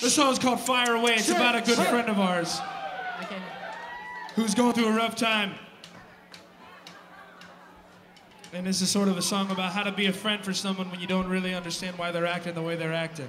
This song's called Fire Away. It's about a good friend of ours Okay. who's going through a rough time. And this is sort of a song about how to be a friend for someone when you don't really understand why they're acting the way they're acting.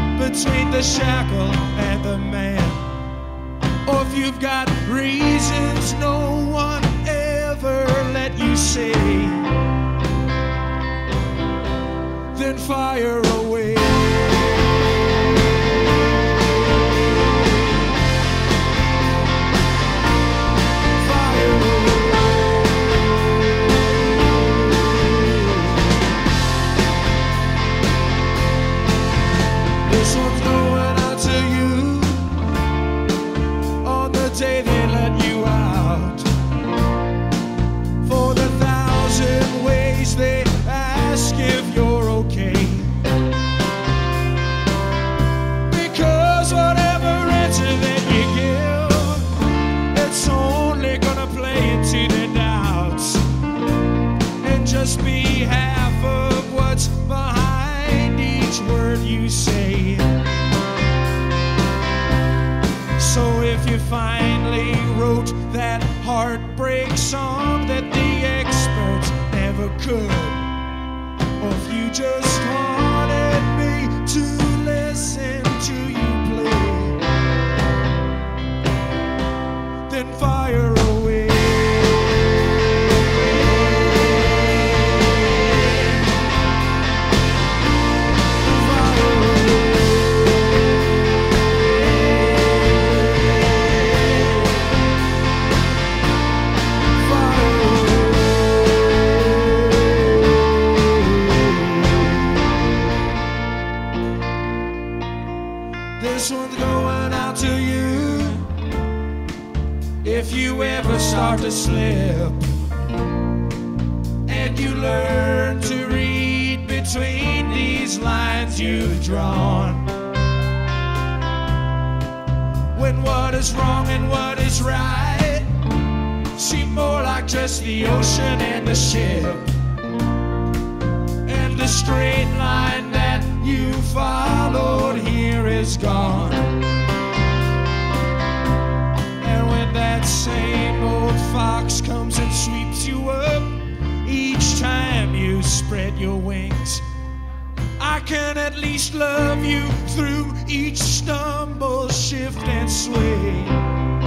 between the shackle and the man, or if you've got reasons no one ever let you say, then. Fire if you finally wrote that heartbreak song that the experts never could, or if you just wanted me to listen This one's going out to you. If you ever start to slip and you learn to read between these lines you've drawn. When what is wrong and what is right seem more like just the ocean and the ship and the straight line that you followed here is gone. And when that same old fox comes and sweeps you up each time you spread your wings, I can at least love you through each stumble, shift, and sway.